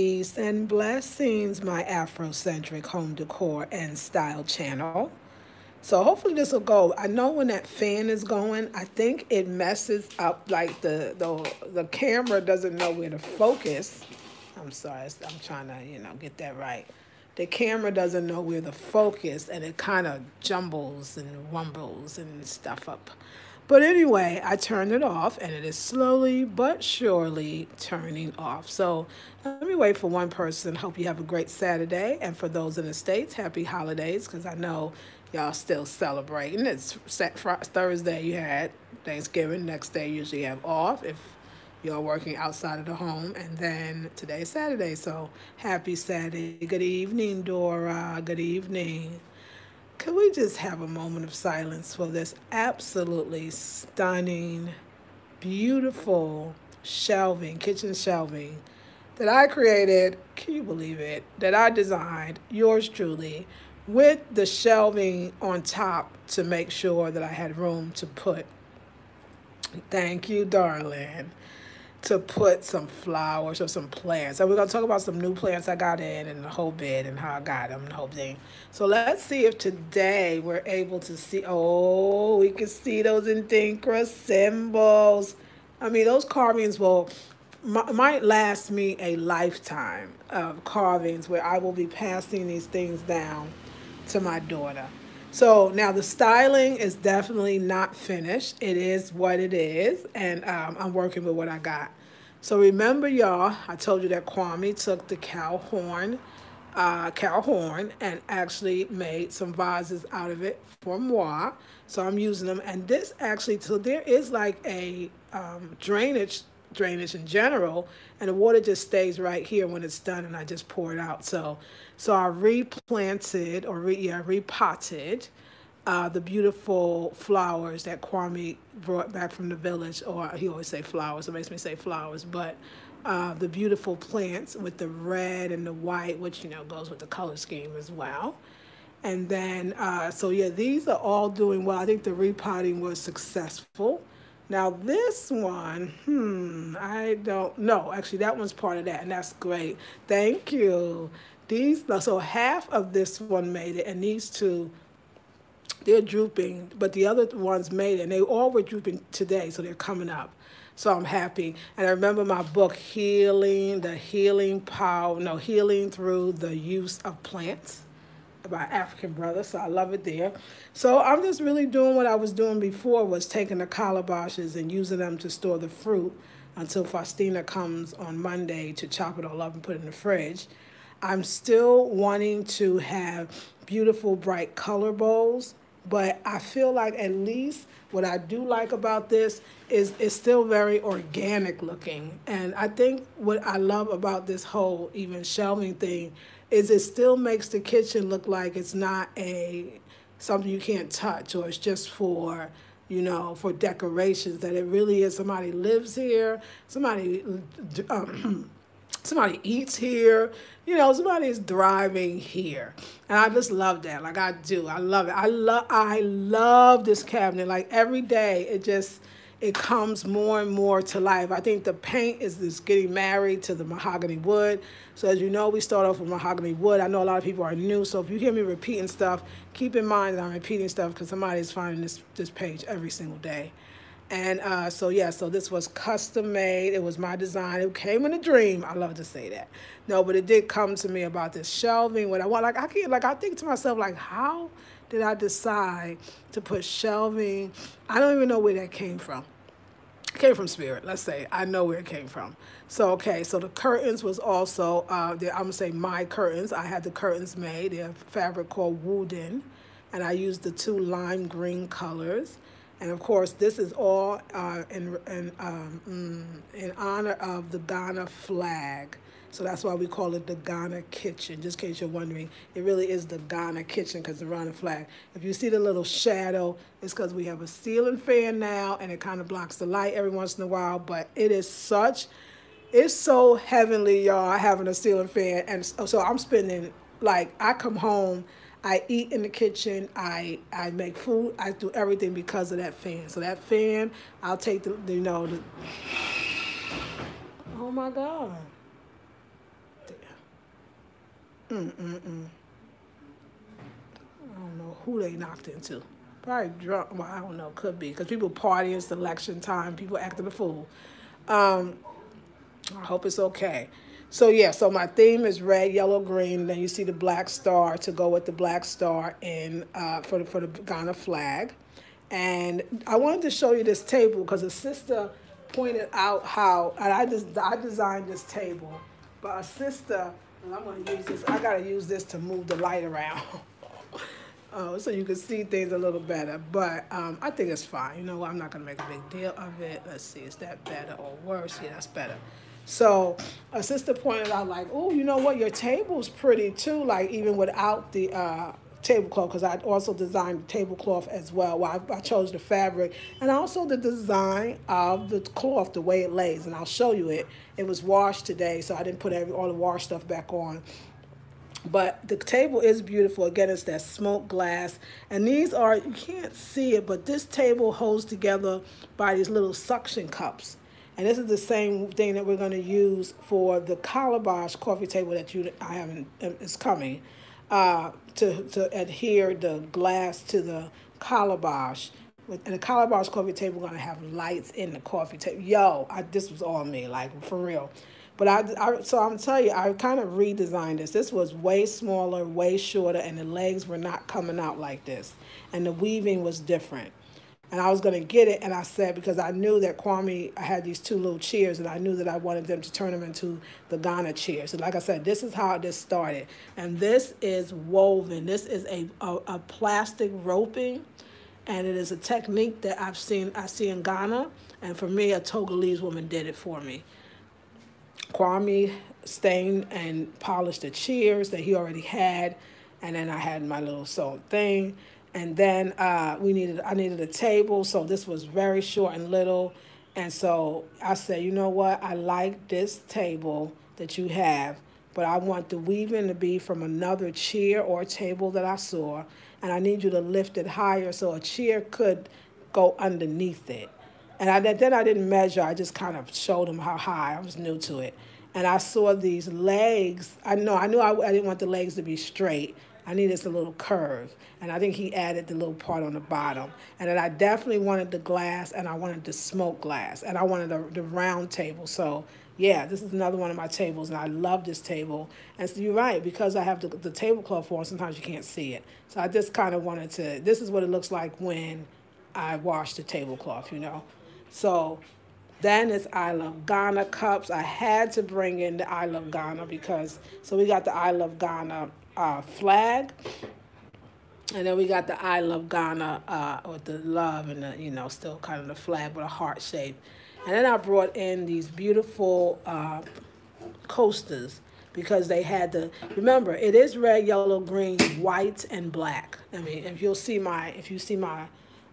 Peace and blessings, my Afrocentric home decor and style channel. So hopefully this will go. I know when that fan is going, I think it messes up like the the the camera doesn't know where to focus. I'm sorry, I'm trying to, you know, get that right. The camera doesn't know where to focus and it kind of jumbles and wumbles and stuff up. But anyway, I turned it off and it is slowly but surely turning off. So let me wait for one person. Hope you have a great Saturday. And for those in the States, happy holidays because I know y'all still celebrating. It's Thursday you had Thanksgiving. Next day usually have off if you're working outside of the home. And then today is Saturday. So happy Saturday. Good evening, Dora. Good evening. Could we just have a moment of silence for this absolutely stunning, beautiful shelving, kitchen shelving that I created, can you believe it, that I designed, yours truly, with the shelving on top to make sure that I had room to put. Thank you, darling to put some flowers or some plants. And we're going to talk about some new plants I got in and the whole bed and how I got them and the whole thing. So let's see if today we're able to see. Oh, we can see those Adinkra symbols. I mean, those carvings will might last me a lifetime of carvings where I will be passing these things down to my daughter. So now the styling is definitely not finished. It is what it is, and um, I'm working with what I got. So remember, y'all, I told you that Kwame took the cow horn, uh, cow horn, and actually made some vases out of it for moi. So I'm using them, and this actually, so there is like a um, drainage drainage in general and the water just stays right here when it's done and I just pour it out. So so I replanted or re, yeah repotted uh, the beautiful flowers that Kwame brought back from the village or he always say flowers it makes me say flowers but uh, the beautiful plants with the red and the white which you know goes with the color scheme as well. And then uh, so yeah these are all doing well. I think the repotting was successful now this one, hmm, I don't know. Actually, that one's part of that, and that's great. Thank you. These, so half of this one made it, and these two, they're drooping, but the other ones made it, and they all were drooping today, so they're coming up. So I'm happy. And I remember my book, Healing, the Healing Power, no, Healing Through the Use of Plants by African brother, so I love it there. So I'm just really doing what I was doing before, was taking the calabashes and using them to store the fruit until Faustina comes on Monday to chop it all up and put it in the fridge. I'm still wanting to have beautiful bright color bowls, but I feel like at least what I do like about this is it's still very organic looking. And I think what I love about this whole even shelving thing is it still makes the kitchen look like it's not a something you can't touch or it's just for you know for decorations that it really is somebody lives here somebody um, somebody eats here you know somebody is thriving here. And i just love that like i do i love it. I love i love this cabinet like every day it just it comes more and more to life. I think the paint is this getting married to the mahogany wood. So as you know, we start off with mahogany wood. I know a lot of people are new, so if you hear me repeating stuff, keep in mind that I'm repeating stuff because somebody is finding this, this page every single day. And uh, so, yeah, so this was custom made. It was my design. It came in a dream. I love to say that. No, but it did come to me about this shelving. What I want, like, I can't, like, I think to myself, like, how did I decide to put shelving? I don't even know where that came from. It came from spirit, let's say. I know where it came from. So, okay, so the curtains was also, uh, the, I'm going to say my curtains. I had the curtains made. They're fabric called Woodin. And I used the two lime green colors. And of course, this is all uh, in, in, um, mm, in honor of the Ghana flag. So that's why we call it the Ghana kitchen. Just in case you're wondering, it really is the Ghana kitchen because the flag. If you see the little shadow, it's because we have a ceiling fan now and it kind of blocks the light every once in a while. But it is such, it's so heavenly, y'all, having a ceiling fan. And so I'm spending, like, I come home I eat in the kitchen. I I make food. I do everything because of that fan. So that fan, I'll take the, you know, the, oh my God. Mm-mm-mm. I don't know who they knocked into. Probably drunk. Well, I don't know. Could be. Because people party. It's election time. People acting a fool. Um, I hope it's okay. So yeah, so my theme is red, yellow, green. Then you see the black star to go with the black star in uh, for the for the Ghana flag. And I wanted to show you this table because a sister pointed out how and I just I designed this table, but a sister I'm gonna use this. I gotta use this to move the light around. uh, so you can see things a little better. But um, I think it's fine. You know what? I'm not going to make a big deal of it. Let's see. Is that better or worse? Yeah, that's better. So a sister pointed out like, oh, you know what? Your table's pretty too, like even without the uh, tablecloth, because I also designed the tablecloth as well. well I, I, chose the fabric and also the design of the cloth, the way it lays. And I'll show you it. It was washed today, so I didn't put every, all the wash stuff back on. But the table is beautiful. Again, it's that smoked glass. And these are, you can't see it, but this table holds together by these little suction cups. And this is the same thing that we're going to use for the calabash coffee table that you I haven't um, is coming uh, to to adhere the glass to the calabash. And the calabash coffee table to have lights in the coffee table. Yo, I, this was all me, like for real. But I, I so I'm telling you, I kind of redesigned this. This was way smaller, way shorter, and the legs were not coming out like this. And the weaving was different and I was going to get it. And I said, because I knew that Kwame I had these two little chairs, and I knew that I wanted them to turn them into the Ghana chairs. So, like I said, this is how this started. And this is woven. This is a, a, a plastic roping, and it is a technique that I've seen I see in Ghana. And for me, a Togolese woman did it for me. Kwame stained and polished the chairs that he already had, and then I had my little sewn thing and then uh, we needed I needed a table, so this was very short and little. And so I said, you know what? I like this table that you have, but I want the weaving to be from another chair or table that I saw, and I need you to lift it higher so a chair could go underneath it. And I, then I didn't measure. I just kind of showed them how high. I was new to it. And I saw these legs. I know I knew I, I didn't want the legs to be straight. I needed this a little curve. And I think he added the little part on the bottom. And then I definitely wanted the glass and I wanted the smoke glass and I wanted the, the round table. So yeah, this is another one of my tables and I love this table. And so you're right, because I have the, the tablecloth on, sometimes you can't see it. So I just kind of wanted to, this is what it looks like when I wash the tablecloth, you know. So then it's I Love Ghana cups. I had to bring in the I Love Ghana because, so we got the I Love Ghana uh, flag. And then we got the I Love Ghana uh, with the love and the, you know, still kind of the flag with a heart shape. And then I brought in these beautiful uh, coasters because they had the, remember, it is red, yellow, green, white, and black. I mean, if you'll see my, if you see my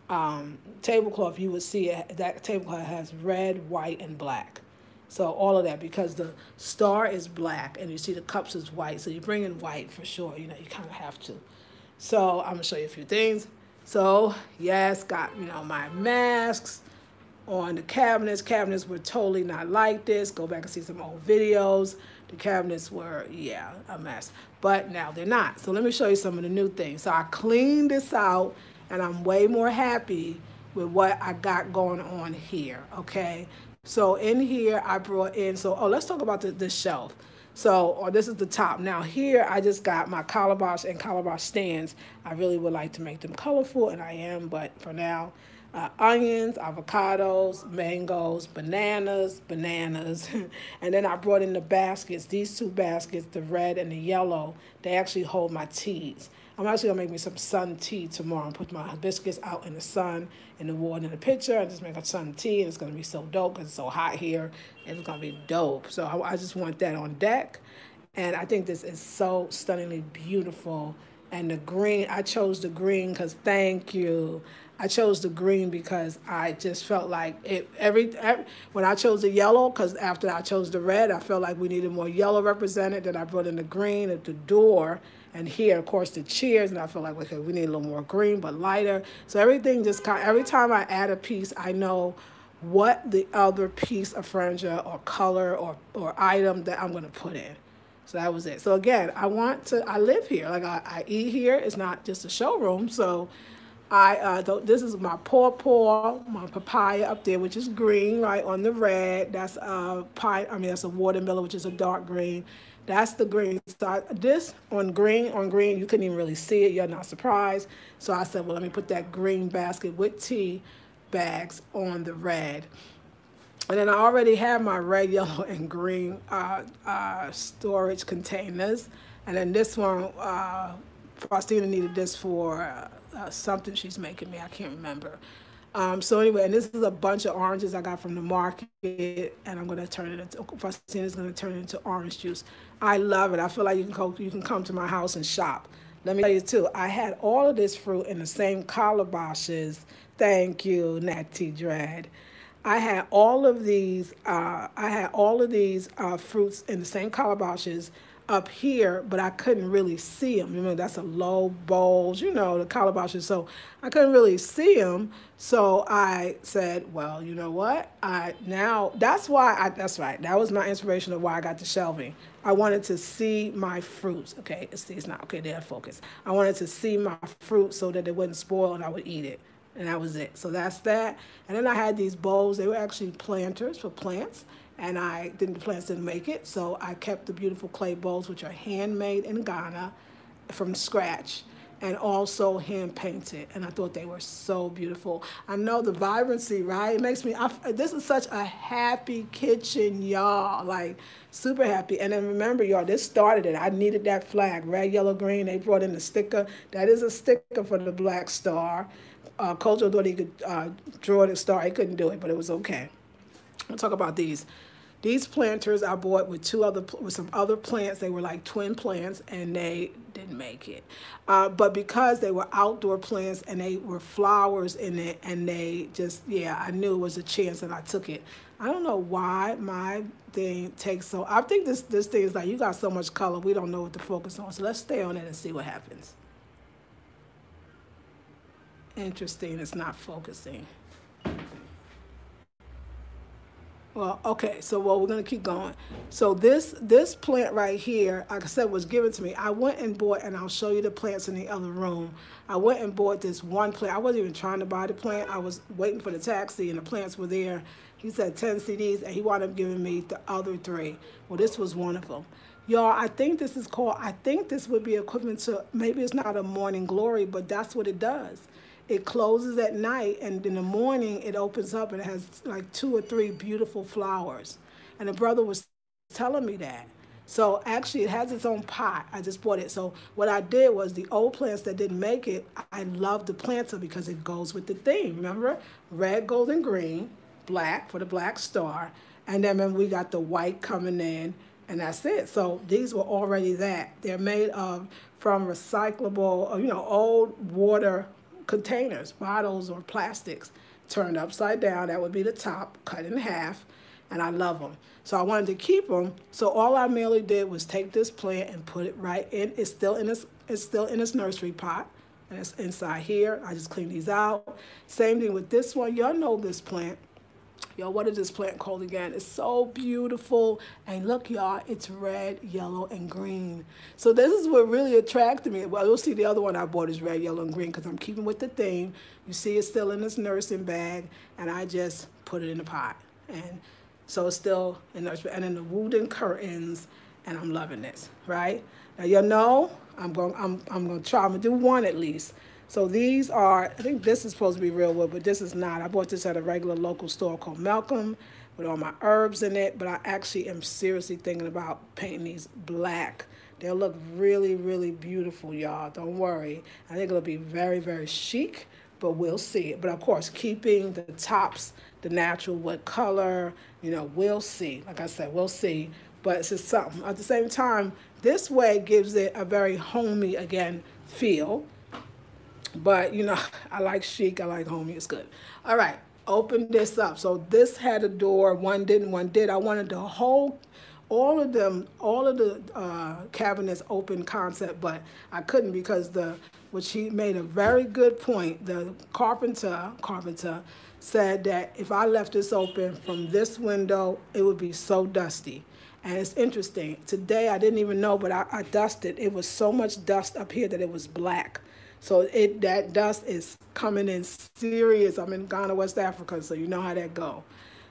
um, tablecloth, you would see it, that tablecloth has red, white, and black. So all of that because the star is black and you see the cups is white. So you bring in white for sure. You know, you kind of have to. So I'm gonna show you a few things. So yes, got you know my masks on the cabinets. Cabinets were totally not like this. Go back and see some old videos. The cabinets were, yeah, a mess. But now they're not. So let me show you some of the new things. So I cleaned this out and I'm way more happy with what I got going on here, okay? So in here, I brought in, so, oh, let's talk about the, the shelf. So, oh, this is the top. Now here, I just got my calabash and calabash stands. I really would like to make them colorful, and I am, but for now, uh, onions, avocados, mangoes, bananas, bananas. and then I brought in the baskets, these two baskets, the red and the yellow. They actually hold my teas. I'm actually gonna make me some sun tea tomorrow and put my hibiscus out in the sun, in the water, in the pitcher, and just make a sun tea. And it's gonna be so dope because it's so hot here. It's gonna be dope. So I, I just want that on deck. And I think this is so stunningly beautiful. And the green, I chose the green because thank you. I chose the green because I just felt like it every, every when I chose the yellow because after I chose the red I felt like we needed more yellow represented then I brought in the green at the door and here, of course, the cheers, and I feel like, okay, we need a little more green, but lighter. So everything just kind of, every time I add a piece, I know what the other piece of furniture or color or, or item that I'm going to put in. So that was it. So again, I want to, I live here. Like I, I eat here. It's not just a showroom. So I, uh, this is my pawpaw, my papaya up there, which is green, right, on the red. That's a pie, I mean, that's a watermelon, which is a dark green. That's the green side. This on green, on green, you couldn't even really see it. You're not surprised. So I said, well, let me put that green basket with tea bags on the red. And then I already have my red, yellow, and green uh, uh, storage containers. And then this one, uh, Faustina needed this for uh, something she's making me. I can't remember. Um, so anyway, and this is a bunch of oranges I got from the market, and I'm gonna turn it into. Faustina's gonna turn it into orange juice. I love it. I feel like you can you can come to my house and shop. Let me tell you too. I had all of this fruit in the same calabashes. Thank you, Natty Dread. I had all of these, uh, I had all of these uh, fruits in the same calabashes up here, but I couldn't really see them. You know, that's a low bowls, you know, the calabashes. So I couldn't really see them. So I said, well, you know what? I now that's why I that's right. That was my inspiration of why I got the shelving. I wanted to see my fruits. Okay, see, it's not okay. They're focused. I wanted to see my fruit so that it wouldn't spoil and I would eat it and that was it. So that's that. And then I had these bowls. They were actually planters for plants, and I didn't the plants didn't make it. So I kept the beautiful clay bowls, which are handmade in Ghana, from scratch, and also hand painted. And I thought they were so beautiful. I know the vibrancy, right? It makes me. I, this is such a happy kitchen, y'all. Like super happy. And then remember, y'all, this started it. I needed that flag, red, yellow, green. They brought in the sticker. That is a sticker for the Black Star uh, thought he could uh, draw the star. He couldn't do it, but it was okay. I'll talk about these. These planters I bought with two other with some other plants. They were like twin plants, and they didn't make it. Uh, but because they were outdoor plants and they were flowers in it, and they just yeah, I knew it was a chance, and I took it. I don't know why my thing takes so. I think this this thing is like you got so much color, we don't know what to focus on. So let's stay on it and see what happens interesting, it's not focusing. Well, okay, so well, we're gonna keep going. So this this plant right here, like I said, was given to me. I went and bought, and I'll show you the plants in the other room. I went and bought this one plant. I wasn't even trying to buy the plant. I was waiting for the taxi, and the plants were there. He said 10 cedis, and he wound up giving me the other three. Well, this was one of them. Y'all, I think this is called, I think this would be equivalent to, maybe it's not a morning glory, but that's what it does it closes at night and in the morning it opens up and it has like two or three beautiful flowers. And the brother was telling me that. So actually it has its own pot. I just bought it. So what i did was the old plants that didn't make it i love the planter because it goes with the theme. Remember? Red gold and green black for the black star. And then when we got the white coming in and that's it. So these were already that. They're made of from recyclable you know old water containers, bottles or plastics, turned upside down. That would be the top, cut in half, and I love them. So I wanted to keep them. So all I merely did was take this plant and put it right in. It's still in its, it's still in its nursery pot. And it's inside here. I just cleaned these out. Same thing with this one. Y'all know this plant. Yo, what is this plant called again? It's so beautiful. And look, y'all, it's red, yellow, and green. So this is what really attracted me. Well, you'll see the other one I bought is red, yellow, and green because I'm keeping with the theme. You see it's still in this nursing bag, and I just put it in the pot. And so it's still in nursery. And then the wooden curtains, and I'm loving this, right? Now, you know, I'm going, I'm, I'm going to try. I'm going to do one at least. So these are, I think this is supposed to be real wood, but this is not. I bought this at a regular local store called Melcom with all my herbs in it, but I actually am seriously thinking about painting these black. They'll look really, really beautiful, y'all. Don't worry. I think it'll be very, very chic, but we'll see. But of course, keeping the tops the natural wood color, you know, we'll see. Like I said, we'll see. But it's just something. At the same time, this way gives it a very homey, again, feel. But, you know, I like chic. I like homey. It's good. All right. Open this up. So this had a door. One didn't, one did. I wanted the whole, all of them, all of the uh, cabinets open concept, but I couldn't because the, which he made a very good point. The carpenter, carpenter said that if I left this open from this window, it would be so dusty. And it's interesting. Today, I didn't even know, but I, I dusted. It was so much dust up here that it was black. So it that dust is coming in serious. I'm in Ghana, West Africa, so you know how that go.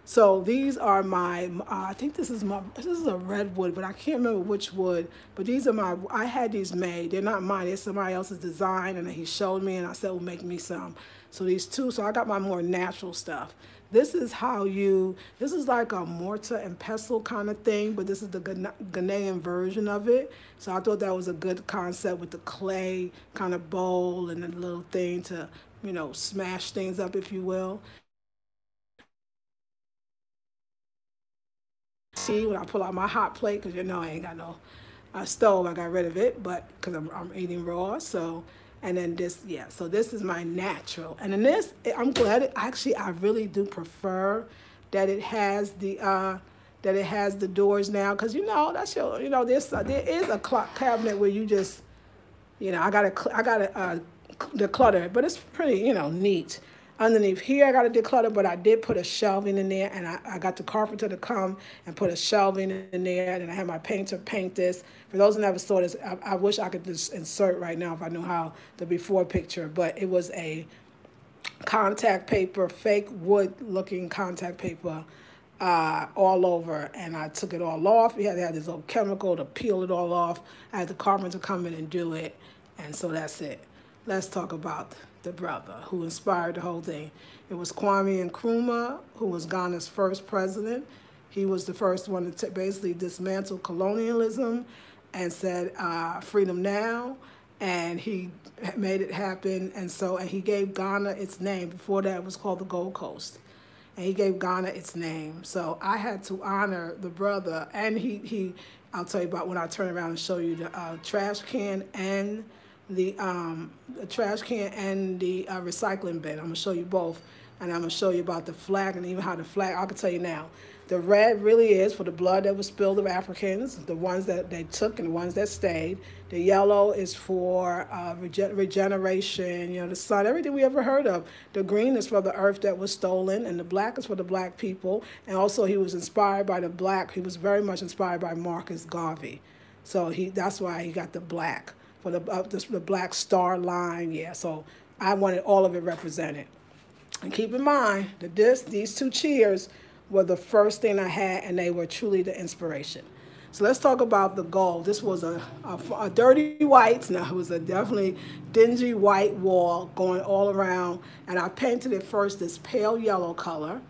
So these are my, uh, I think this is my, this is a redwood, but I can't remember which wood. But these are my, I had these made. They're not mine. It's somebody else's design, and he showed me, and I said, well, make me some. So these two, so I got my more natural stuff. This is how you, this is like a mortar and pestle kind of thing, but this is the Ghanaian version of it. So I thought that was a good concept with the clay kind of bowl and a little thing to, you know, smash things up, if you will. See, when I pull out my hot plate, because you know I ain't got no uh, stove, I got rid of it, but because I'm, I'm eating raw, so and then this, yeah, so this is my natural. And in this, I'm glad, it, actually, I really do prefer that it has the, uh, that it has the doors now. Because, you know, that's your, you know, there's, uh, there is a clock cabinet where you just, you know, I got to, I got to uh, declutter it, but it's pretty, you know, neat. Underneath here, I got to declutter, but I did put a shelving in there, and I, I got the carpenter to come and put a shelving in there, and I had my painter paint this. For those who never saw this, I, I wish I could just insert right now if I knew how the before picture, but it was a contact paper, fake wood-looking contact paper uh, all over, and I took it all off. We had to have this little chemical to peel it all off. I had the carpenter come in and do it, and so that's it. Let's talk about the brother who inspired the whole thing. It was Kwame Nkrumah, who was Ghana's first president. He was the first one to basically dismantle colonialism and said, uh, freedom now. And he made it happen. And so, and he gave Ghana its name. Before that, it was called the Gold Coast. And he gave Ghana its name. So I had to honor the brother. And he, he I'll tell you about when I turn around and show you the uh, trash can and the, um, the trash can and the uh, recycling bin. I'm gonna show you both, and I'm gonna show you about the flag and even how the flag. I can tell you now, the red really is for the blood that was spilled of Africans, the ones that they took and the ones that stayed. The yellow is for uh, rege regeneration, you know, the sun, everything we ever heard of. The green is for the earth that was stolen, and the black is for the black people. And also, he was inspired by the black. He was very much inspired by Marcus Garvey, so he that's why he got the black for the, uh, the, the black star line. Yeah, so I wanted all of it represented. And keep in mind that this, these two cheers were the first thing I had, and they were truly the inspiration. So let's talk about the gold. This was a, a, a, dirty white, now it was a definitely dingy white wall going all around. And I painted it first this pale yellow color.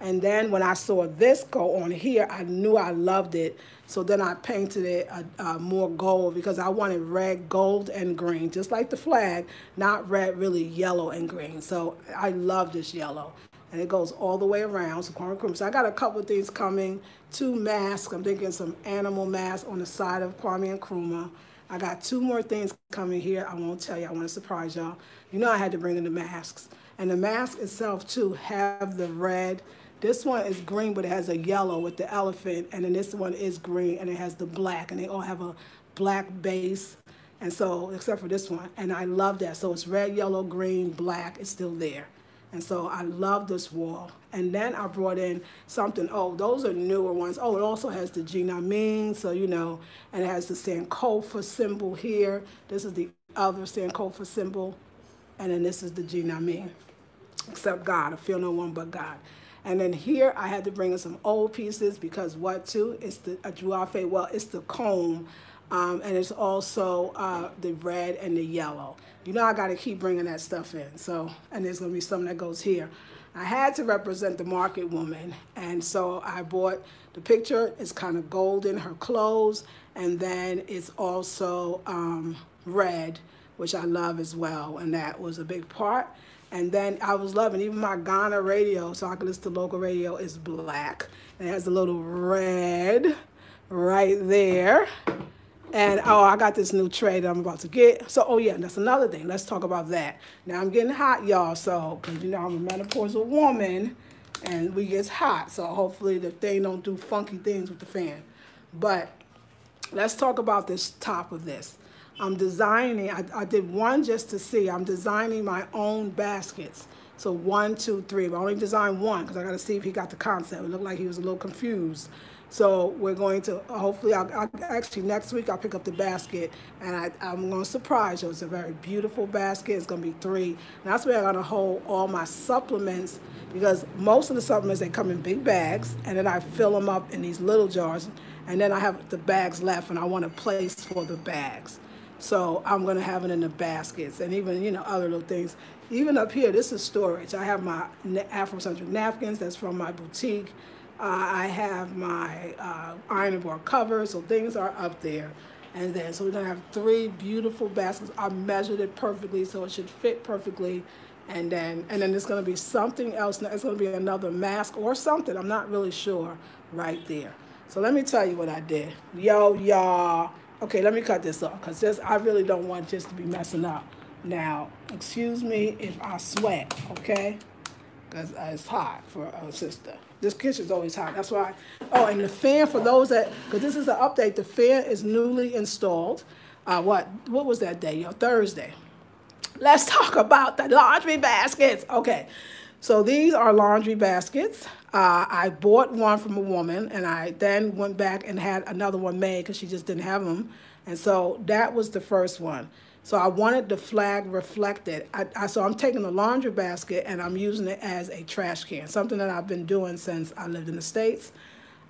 And then when I saw this go on here, I knew I loved it. So then I painted it a, a more gold because I wanted red, gold, and green, just like the flag, not red, really yellow and green. So I love this yellow. And it goes all the way around. So, Kwame so I got a couple things coming. Two masks. I'm thinking some animal masks on the side of Kwame Nkrumah. I got two more things coming here. I won't tell you. I want to surprise y'all. You know I had to bring in the masks. And the mask itself, too, have the red this one is green, but it has a yellow with the elephant, and then this one is green, and it has the black, and they all have a black base. And so, except for this one, and I love that. So it's red, yellow, green, black, it's still there. And so I love this wall. And then I brought in something, oh, those are newer ones. Oh, it also has the Gye Nyame, so you know, and it has the Sankofa symbol here. This is the other Sankofa symbol. And then this is the Gye Nyame. Except God, I feel no one but God. And then here I had to bring in some old pieces because what too? It's the a Duafe, well, it's the comb. Um, and it's also uh, the red and the yellow. You know I got to keep bringing that stuff in. So, and there's going to be some that goes here. I had to represent the market woman, and so I bought the picture. It's kind of golden, her clothes, and then it's also um, red, which I love as well, and that was a big part. And then I was loving even my Ghana radio, so I could listen to local radio, is black. And it has a little red right there. And oh, I got this new tray that I'm about to get. So, oh yeah, that's another thing. Let's talk about that. Now I'm getting hot, y'all. So, cause you know I'm a menopausal woman, and we get hot. So hopefully the thing don't do funky things with the fan. But let's talk about this top of this. I'm designing, I, I did one just to see, I'm designing my own baskets. So one, two, three, but I only designed one because I got to see if he got the concept. It looked like he was a little confused. So we're going to, hopefully, I'll, I'll, actually next week I'll pick up the basket and I, I'm going to surprise you. It's a very beautiful basket. It's going to be three. And that's where I'm going to hold all my supplements because most of the supplements, they come in big bags and then I fill them up in these little jars and then I have the bags left and I want a place for the bags. So I'm going to have it in the baskets and even, you know, other little things. Even up here, this is storage. I have my Afrocentric napkins. That's from my boutique. Uh, I have my uh, board cover, so things are up there. And then, so we're gonna have three beautiful baskets. I measured it perfectly, so it should fit perfectly. And then, and then there's gonna be something else. It's gonna be another mask or something. I'm not really sure right there. So let me tell you what I did. Yo, y'all. Okay, let me cut this off because this I really don't want this to be messing up. Now, excuse me if I sweat, okay? Because uh, it's hot for a sister. This kitchen's always hot. That's why. Oh, and the fan for those that, because this is an update. The fan is newly installed. Uh, what? What was that day? Your Thursday. Let's talk about the laundry baskets. Okay, so these are laundry baskets. Uh, I bought one from a woman, and I then went back and had another one made because she just didn't have them. And so that was the first one. So I wanted the flag reflected. I, I, so I'm taking the laundry basket and I'm using it as a trash can, something that I've been doing since I lived in the States.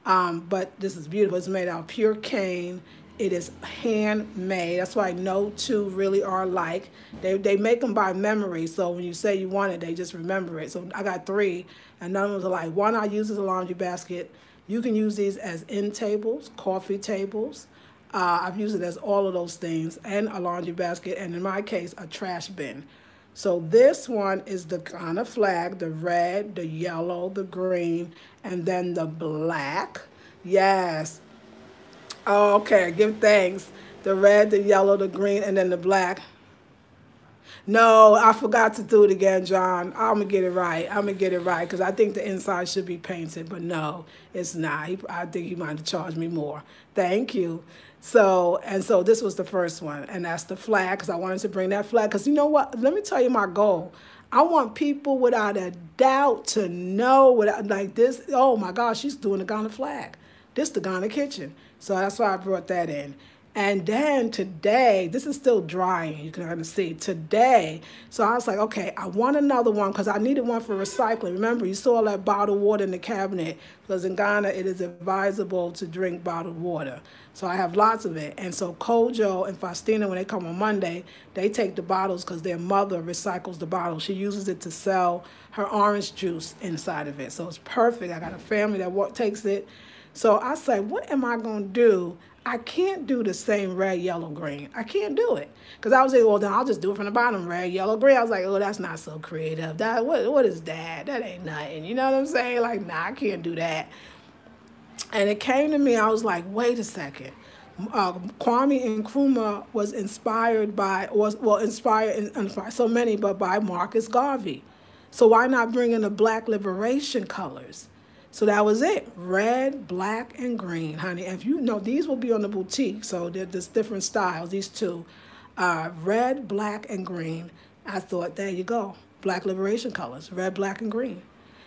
Um, but this is beautiful. It's made out of pure cane. It is handmade. That's why no two really are alike. They, they make them by memory. So when you say you want it, they just remember it. So I got three, and none of them are alike. One I use as a laundry basket. You can use these as end tables, coffee tables. Uh, I've used it as all of those things and a laundry basket and in my case a trash bin. So this one is the kind of flag, the red, the yellow, the green, and then the black. Yes. Oh, okay, give thanks. The red, the yellow, the green, and then the black. No, I forgot to do it again, John. I'm going to get it right. I'm going to get it right because I think the inside should be painted, but no, it's not. He, I think he might have charged me more. Thank you. So, and so this was the first one, and that's the flag because I wanted to bring that flag because you know what? Let me tell you my goal. I want people without a doubt to know without like this. Oh my gosh, she's doing the Ghana flag. This the Ghana kitchen. So that's why I brought that in. And then today, this is still drying, you can kind of see today. So I was like, okay, I want another one because I needed one for recycling. Remember, you saw that bottled water in the cabinet because in Ghana, it is advisable to drink bottled water. So I have lots of it. And so Kojo and Faustina, when they come on Monday, they take the bottles because their mother recycles the bottles. She uses it to sell her orange juice inside of it. So it's perfect. I got a family that takes it. So I say, what am I going to do? I can't do the same red, yellow, green. I can't do it. Because I was like, well, then I'll just do it from the bottom, red, yellow, green. I was like, oh, that's not so creative. That What, what is that? That ain't nothing. You know what I'm saying? Like, nah, I can't do that. And it came to me, I was like, wait a second. Uh, Kwame Nkrumah was inspired by, was well, inspired, inspired so many, but by Marcus Garvey. So why not bring in the black liberation colors? So that was it. Red, black, and green, honey. If you know, these will be on the boutique. So there's different styles, these two. Uh, red, black, and green. I thought, there you go. Black liberation colors, red, black, and green.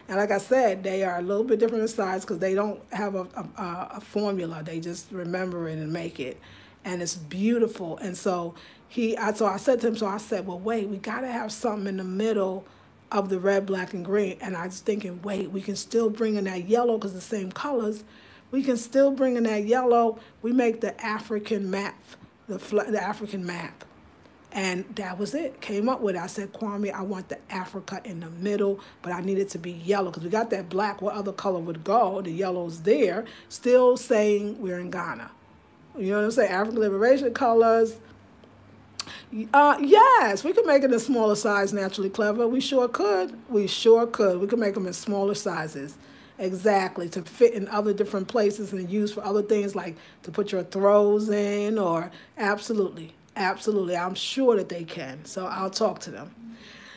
And like I said, they are a little bit different in size because they don't have a, a, a formula. They just remember it and make it. And it's beautiful. And so he, I, so I said to him, so I said, well, wait, we got to have something in the middle of the red, black, and green. And I was thinking, wait, we can still bring in that yellow because the same colors. We can still bring in that yellow. We make the African map, the, the African map. And that was it. Came up with it. I said, Kwame, I want the Africa in the middle, but I need it to be yellow because we got that black. What other color would go? The yellow's there. Still saying we're in Ghana. You know what I'm saying? African liberation colors, uh, yes, we could make it in smaller size, naturally clever. We sure could. We sure could. We could make them in smaller sizes. Exactly, to fit in other different places and use for other things like to put your throws in or absolutely, absolutely. I'm sure that they can. So I'll talk to them.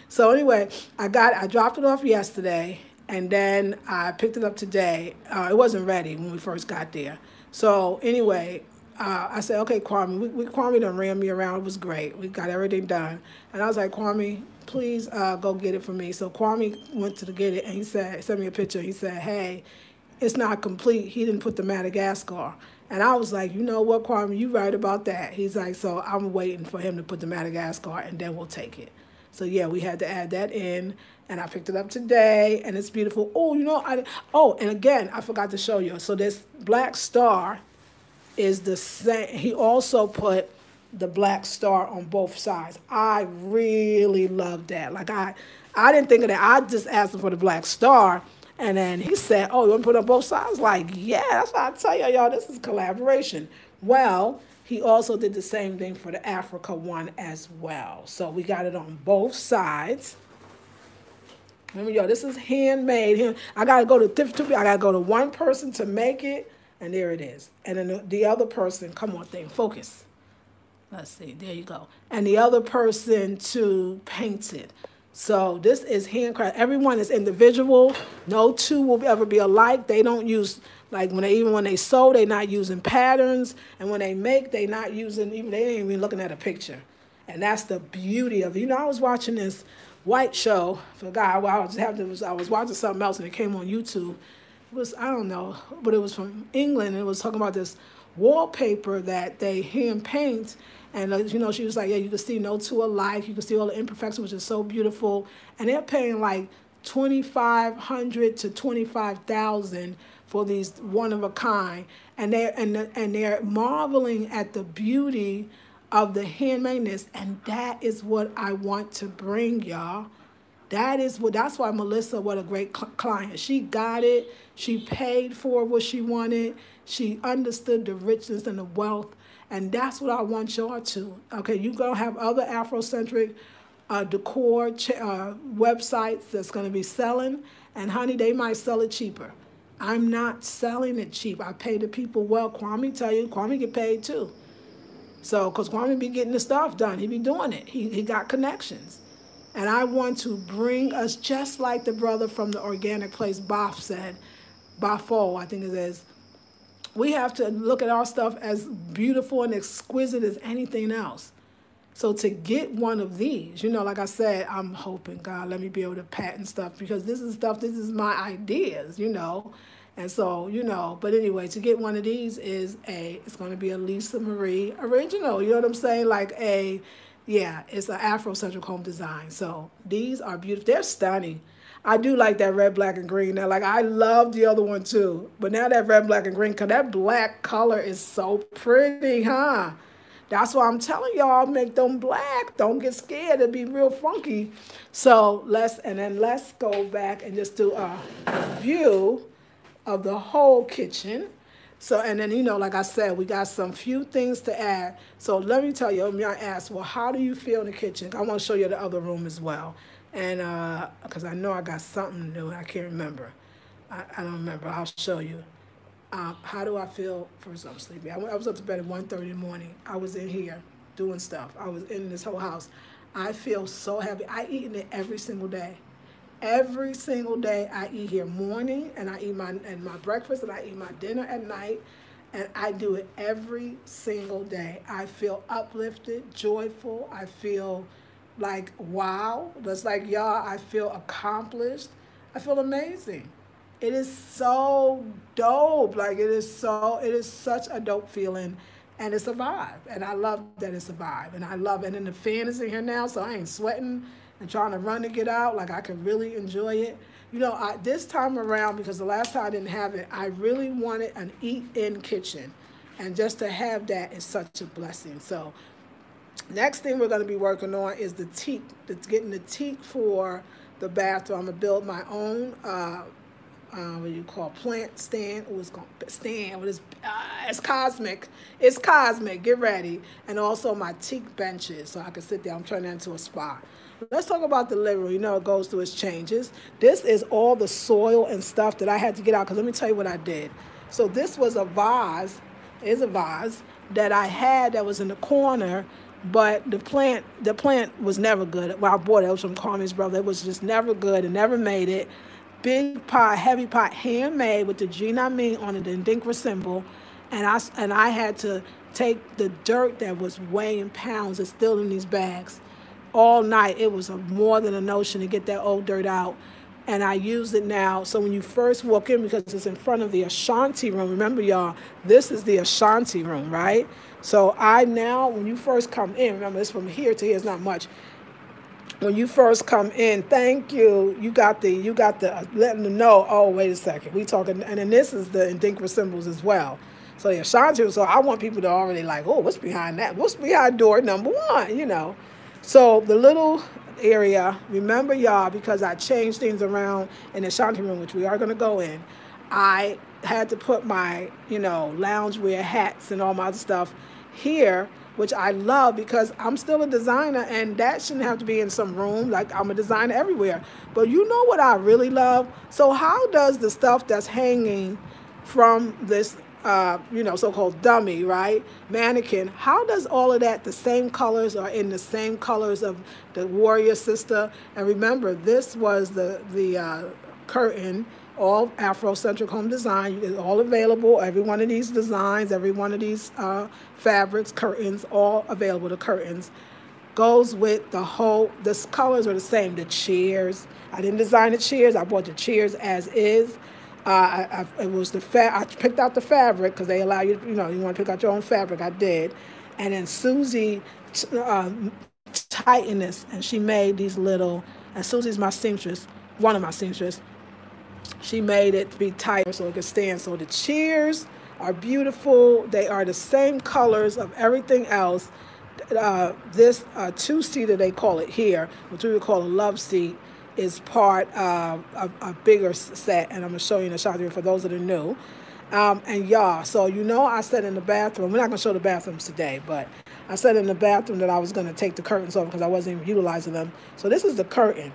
So anyway, I got I dropped it off yesterday and then I picked it up today. Uh, it wasn't ready when we first got there. So anyway, uh, I said, okay, Kwame, we, we, Kwame done ran me around. It was great. We got everything done. And I was like, Kwame, please uh, go get it for me. So Kwame went to get it and he said, sent me a picture. He said, hey, it's not complete. He didn't put the Madagascar. And I was like, you know what, Kwame, you right about that. He's like, so I'm waiting for him to put the Madagascar and then we'll take it. So yeah, we had to add that in and I picked it up today and it's beautiful. Oh, you know, I, oh, and again, I forgot to show you. So this black star is the same. He also put the black star on both sides. I really love that. Like I, I didn't think of that. I just asked him for the black star and then he said, oh, you want to put on both sides? Like, yeah, that's what I tell you, y'all, this is collaboration. Well, he also did the same thing for the Africa one as well. So we got it on both sides. Remember, y'all, this is handmade. I got to go to different, I got to go to one person to make it, and there it is. And then the other person, come on, thing, focus. Let's see, there you go. And the other person to paint it. So this is handcraft. Everyone is individual. No two will ever be alike. They don't use like when they even when they sew, they're not using patterns, and when they make, they're not using even they ain't even looking at a picture. And that's the beauty of it. You know, I was watching this white show for guy. Well, I was having I was watching something else and it came on YouTube. Was I don't know, but it was from England. And it was talking about this wallpaper that they hand paint and, uh, you know, she was like, yeah, you can see no two alike. You can see all the imperfections, which is so beautiful. And they're paying like 2500 to 25000 for these one of a kind. And they're, and, and they're marveling at the beauty of the handmadeness. And that is what I want to bring, y'all. That is what, that's why Melissa, what a great client. She got it. She paid for what she wanted. She understood the richness and the wealth and that's what I want y'all to. Okay, you're going to have other Afrocentric uh, decor uh, websites that's going to be selling. And honey, they might sell it cheaper. I'm not selling it cheap. I pay the people well. Kwame tell you, Kwame get paid too. So, because Kwame be getting the stuff done. He be doing it. He, he got connections. And I want to bring us, just like the brother from the organic place, Boff said, Boffo, I think it is, we have to look at our stuff as beautiful and exquisite as anything else. So to get one of these, you know, like I said, I'm hoping, God, let me be able to patent stuff because this is stuff, this is my ideas, you know. And so, you know, but anyway, to get one of these is a, it's going to be a Lisa Marie original. You know what I'm saying? Like a, yeah, it's an Afrocentric home design. So these are beautiful. They're stunning. I do like that red, black, and green. Now, like I love the other one too, but now that red, black, and green, cause that black color is so pretty, huh? That's why I'm telling y'all, make them black. Don't get scared. It'd be real funky. So let's, and then let's go back and just do a view of the whole kitchen. So, and then, you know, like I said, we got some few things to add. So let me tell you, I'm going to ask, well, how do you feel in the kitchen? I want to show you the other room as well and because uh, I know I got something new, I can't remember. I, I don't remember. I'll show you. Um, how do I feel? First, I'm sleepy. I, I was up to bed at 1.30 in the morning. I was in here doing stuff. I was in this whole house. I feel so happy. I eat in it every single day. Every single day I eat here morning and I eat my and my breakfast and I eat my dinner at night and I do it every single day. I feel uplifted, joyful. I feel like wow. That's like y'all, I feel accomplished. I feel amazing. It is so dope. Like it is so it is such a dope feeling. And it's a vibe. And I love that it's a vibe. And I love it. And the fan is in here now, so I ain't sweating and trying to run to get out. Like I can really enjoy it. You know, I, this time around, because the last time I didn't have it, I really wanted an eat-in kitchen. And just to have that is such a blessing. So Next thing we're going to be working on is the teak. It's getting the teak for the bathroom. I'm going to build my own, uh, uh, what do you call plant stand. Oh, it's going to stand. It's, uh, it's cosmic. It's cosmic. Get ready. And also my teak benches so I can sit there. I'm turning that into a spa. Let's talk about the living room. You know, it goes through its changes. This is all the soil and stuff that I had to get out because let me tell you what I did. So this was a vase, is a vase that I had that was in the corner but the plant the plant was never good. Well, I bought it, it was from Carmen's brother. It was just never good and never made it. Big pot, heavy pot, handmade with the Gye Nyame on it, the Adinkra symbol. And I, and I had to take the dirt that was weighing pounds and still in these bags all night. It was a, more than a notion to get that old dirt out. and I use it now. So when you first walk in, because it's in front of the Ashanti room, remember y'all, this is the Ashanti room, right? So I now, when you first come in, remember this from here to here is not much. When you first come in, thank you. You got the, you got the, uh, letting them know, oh, wait a second. We talking, and then this is the Adinkra symbols as well. So the Ashanti, so I want people to already like, oh, what's behind that? What's behind door number one, you know? So the little area, remember y'all, because I changed things around in the Ashanti room, which we are going to go in, I had to put my, you know, loungewear hats and all my other stuff here, which I love because I'm still a designer and that shouldn't have to be in some room. Like I'm a designer everywhere. But you know what I really love? So how does the stuff that's hanging from this uh, you know, so-called dummy, right? Mannequin. How does all of that, the same colors are in the same colors of the warrior sister? And remember, this was the, the uh, curtain, all Afrocentric home design. is all available. Every one of these designs, every one of these uh, fabrics, curtains, all available, the curtains, goes with the whole, the colors are the same. The chairs, I didn't design the chairs. I bought the chairs as is. Uh, I, I, it was the fa- I picked out the fabric because they allow you, you know, you want to pick out your own fabric. I did, and then Susie uh, tightened this, and she made these little. And Susie's my seamstress, one of my seamstress. She made it be tighter so it could stand. So the cheers are beautiful. They are the same colors of everything else. Uh, this uh, two-seater, they call it here, which we would call a love seat, is part of a, a bigger set, and I'm going to show you in the shot for those that are new. Um, and y'all, so you know I said in the bathroom, we're not going to show the bathrooms today, but I said in the bathroom that I was going to take the curtains off because I wasn't even utilizing them. So this is the curtain.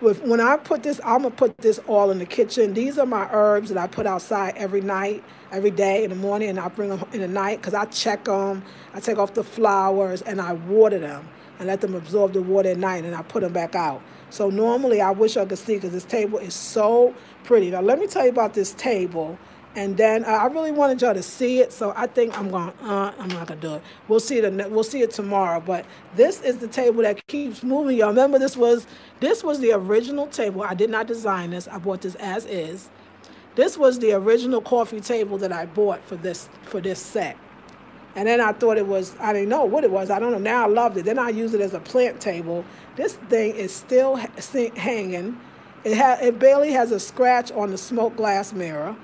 With, when I put this, I'm to put this all in the kitchen. These are my herbs that I put outside every night, every day in the morning, and I bring them in the night because I check them. I take off the flowers, and I water them and let them absorb the water at night, and I put them back out. So normally I wish I could see because this table is so pretty. Now let me tell you about this table. And then uh, I really wanted y'all to see it, so I think I'm going. Uh, I'm not gonna do it. We'll see it. We'll see it tomorrow. But this is the table that keeps moving. Y'all remember this was this was the original table. I did not design this. I bought this as is. This was the original coffee table that I bought for this for this set. And then I thought it was, I didn't know what it was. I don't know. Now I loved it. Then I use it as a plant table. This thing is still hanging. It, ha- it barely has a scratch on the smoke glass mirror.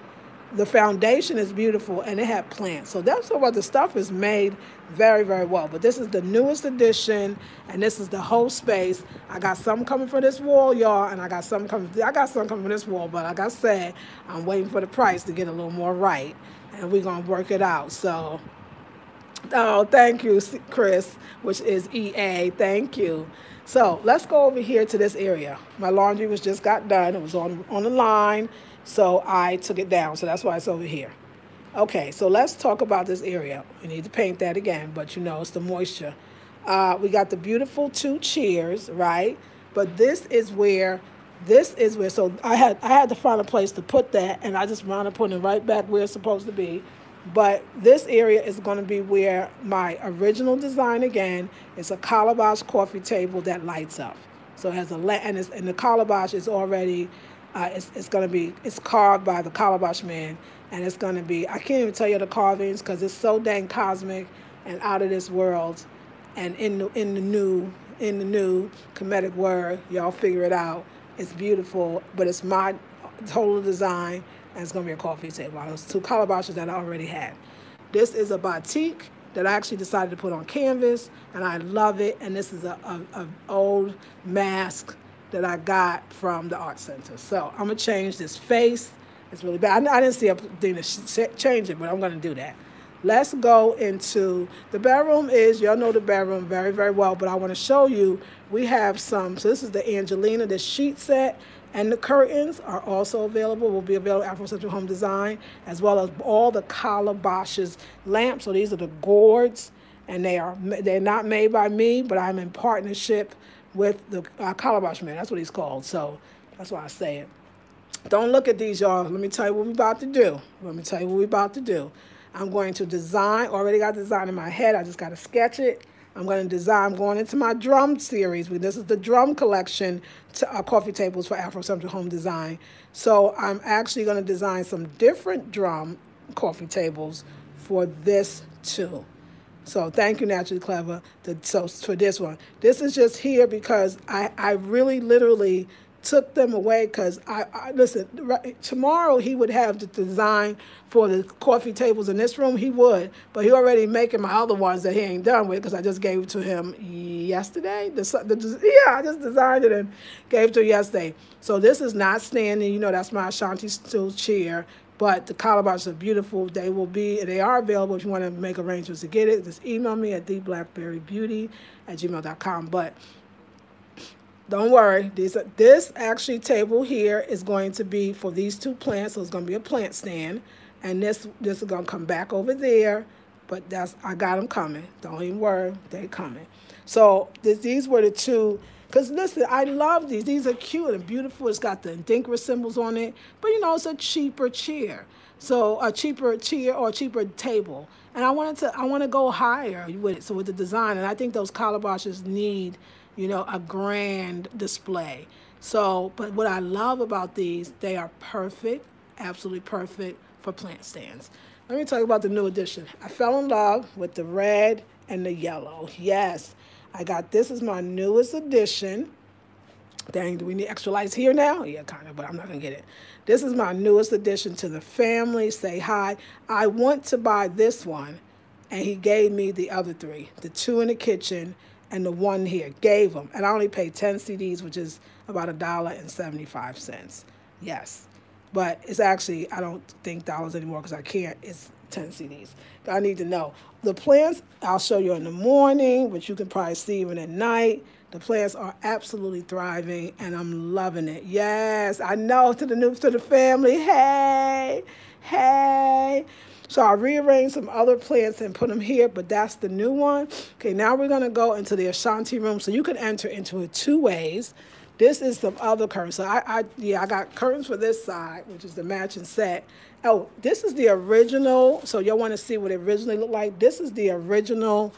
The foundation is beautiful and it had plants. So that's what the stuff is made very, very well. But this is the newest edition and this is the whole space. I got some coming for this wall, y'all, and I got some coming, I got some coming for this wall, but like I said, I'm waiting for the price to get a little more right and we're to work it out. So Oh, thank you, Chris, which is EA. Thank you. So let's go over here to this area. My laundry was just got done. It was on, on the line, so I took it down. So that's why it's over here. Okay, so let's talk about this area. We need to paint that again, but you know, it's the moisture. Uh, we got the beautiful two chairs, right? But this is where, this is where, so I had, I had to find a place to put that, and I just wound up putting it right back where it's supposed to be. But this area is going to be where my original design again is a calabash coffee table that lights up. So it has a and, it's, and the calabash is already uh, it's, it's going to be it's carved by the calabash man and it's going to be I can't even tell you the carvings because it's so dang cosmic and out of this world and in the, in the new in the new Kemetic word y'all figure it out it's beautiful but it's my total design and it's going to be a coffee table. Those two calabashes that I already had. This is a batik that I actually decided to put on canvas, and I love it. And this is a, a old mask that I got from the art center. So I'm gonna change this face. It's really bad. I, I didn't see a thing to change it, but I'm gonna do that. Let's go into the bedroom is, y'all know the bedroom very, very well, but I wanna show you, we have some, so this is the Angelina, the sheet set, and the curtains are also available, will be available at Afrocentric Home Design, as well as all the calabashes lamps. So these are the gourds, and they are they're not made by me, but I'm in partnership with the uh, calabash man. That's what he's called. So that's why I say it. Don't look at these, y'all. Let me tell you what we're about to do. Let me tell you what we're about to do. I'm going to design, already got design in my head. I just got to sketch it. I'm going to design, I'm going into my drum series. This is the drum collection to uh, coffee tables for Afrocentric Home Design. So I'm actually going to design some different drum coffee tables for this too. So thank you, Naturally Clever, to, so for this one. This is just here because I, I really literally took them away because I, I, listen tomorrow he would have the design for the coffee tables in this room. He would but he already making my other ones that he ain't done with because I just gave it to him yesterday. The, the, yeah I just designed it and gave it to yesterday. So this is not standing you know that's my Ashanti stool chair but the calabashes are beautiful. They will be, they are available if you want to make arrangements to get it. Just email me at theblackberrybeauty at gmail.com. But don't worry, these this actually table here is going to be for these two plants. So it's going to be a plant stand. And this, this is going to come back over there. But that's I got them coming. Don't even worry, they coming. So this, these were the two because listen, I love these. These are cute and beautiful. It's got the Adinkra symbols on it. But you know, it's a cheaper chair. So a cheaper chair or a cheaper table. And I wanted to I want to go higher with it. So with the design. And I think those calabashes need, you know, a grand display. So, but what I love about these, they are perfect, absolutely perfect for plant stands. Let me you about the new edition. I fell in love with the red and the yellow. Yes. I got this is my newest edition. Dang, do we need extra lights here now? Yeah, kind of, but I'm not going to get it. This is my newest addition to the family. Say hi. I want to buy this one, and he gave me the other three, the two in the kitchen and the one here. Gave them, and I only paid 10 cedis, which is about a dollar and 75 cents. Yes, but it's actually, I don't think dollars anymore because I can't. It's 10 cedis. I need to know. The plants, I'll show you in the morning, but you can probably see even at night. The plants are absolutely thriving, and I'm loving it. Yes, I know to the news to the family. Hey, hey. So I rearranged some other plants and put them here, but that's the new one. Okay, now we're going to go into the Ashanti room. So you can enter into it two ways. This is some other curtains. So I, I, yeah, I got curtains for this side, which is the matching set. Oh, this is the original. So y'all want to see what it originally looked like? This is the original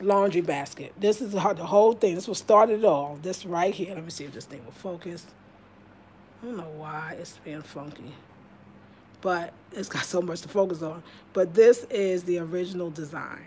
laundry basket. This is how the whole thing. This was started all. This right here. Let me see if this thing will focus. I don't know why it's being funky. But it's got so much to focus on. But this is the original design.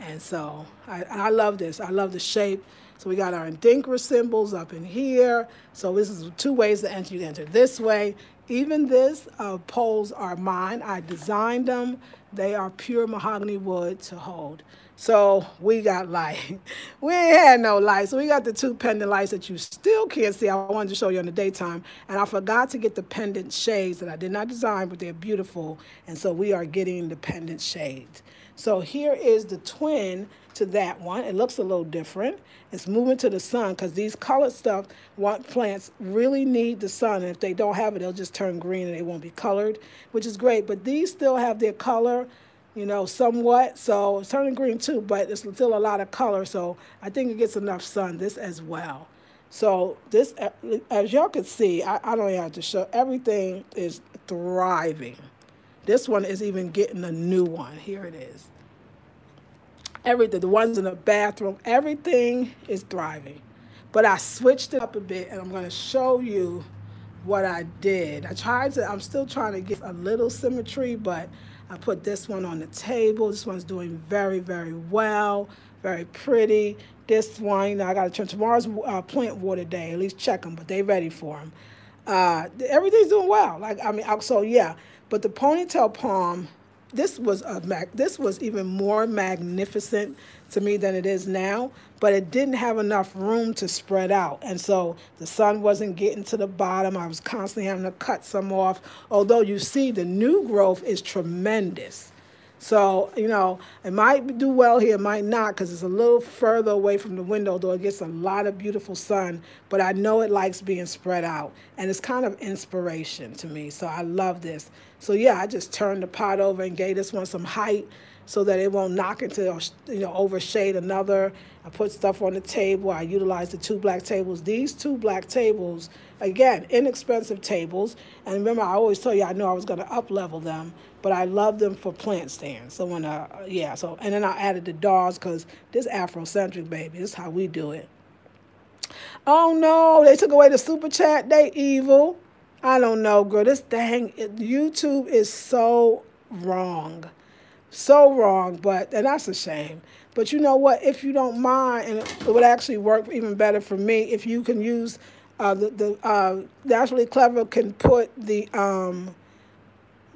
And so I, I love this. I love the shape. So we got our Adinkra symbols up in here. So this is two ways to enter. You enter this way. Even this uh, poles are mine. I designed them. They are pure mahogany wood to hold. So we got light. We ain't had no light. So we got the two pendant lights that you still can't see. I wanted to show you in the daytime. And I forgot to get the pendant shades that I did not design, but they're beautiful. And so we are getting the pendant shades. So here is the twin to that one. It looks a little different. It's moving to the sun because these colored stuff, want plants really need the sun. And if they don't have it, they'll just turn green and they won't be colored, which is great. But these still have their color, you know, somewhat. So it's turning green too, but it's still a lot of color. So I think it gets enough sun, this as well. So this, as y'all can see, I, I don't have to show, everything is thriving. This one is even getting a new one. Here it is. Everything, the ones in the bathroom, everything is thriving. But I switched it up a bit and I'm going to show you what I did. I tried to, I'm still trying to get a little symmetry, but I put this one on the table. This one's doing very, very well, very pretty. This one, you know, I got to turn tomorrow's uh, plant water day, at least check them, but they ready for them. Uh, everything's doing well. Like, I mean, so yeah, but the ponytail palm, this was a mag this was even more magnificent to me than it is now, but it didn't have enough room to spread out. And so the sun wasn't getting to the bottom. I was constantly having to cut some off. Although you see the new growth is tremendous. So, you know, it might do well here, it might not, because it's a little further away from the window, though it gets a lot of beautiful sun. But I know it likes being spread out. And it's kind of inspiration to me. So I love this. So, yeah, I just turned the pot over and gave this one some height. So that it won't knock into, you know, overshade another. I put stuff on the table. I utilize the two black tables. These two black tables, again, inexpensive tables. And remember, I always tell you I knew I was going to up level them, but I love them for plant stands. So when, uh, yeah, so, and then I added the dolls because this Afrocentric, baby, this is how we do it. Oh no, they took away the super chat. They evil. I don't know, girl. This thing, YouTube is so wrong. So wrong, but, and that's a shame. But you know what? If you don't mind, and it would actually work even better for me if you can use uh, the, the uh, Naturally Clever can put the um,